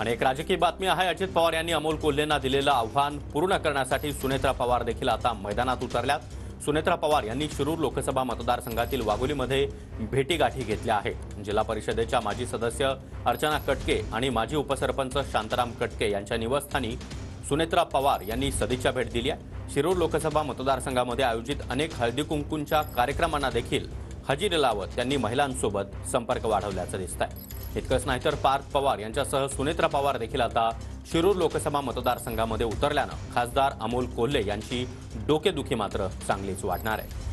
आणि एक राजकीय बातमी आहे अजित पवार यांनी अमोल कोल्हेंना दिलेलं आव्हान पूर्ण करण्यासाठी सुनेत्रा पवार देखील आता मैदानात उतरल्यात. सुनेत्रा पवार यांनी शिरूर लोकसभा मतदारसंघातील वाघोलीमध्ये भेटीगाठी घेतल्या आहेत. जिल्हा परिषदेच्या माजी सदस्य अर्चना कटके आणि माजी उपसरपंच शांताराम कटके यांच्या निवासस्थानी सुनेत्रा पवार यांनी सदिच्छा भेट दिली आहे. शिरूर लोकसभा मतदारसंघामध्ये आयोजित अनेक हळदी कुंकूंच्या कार्यक्रमांना देखील हजेरी लावत त्यांनी महिलांसोबत संपर्क वाढवल्याचं दिसत आहे इतकंच नाही तर पार्थ पवार यांच्यासह सुनेत्रा पवार देखील आता शिरूर लोकसभा मतदारसंघामध्ये उतरल्यानं खासदार अमोल कोल्हे यांची डोकेदुखी मात्र चांगलीच वाढणार आहे.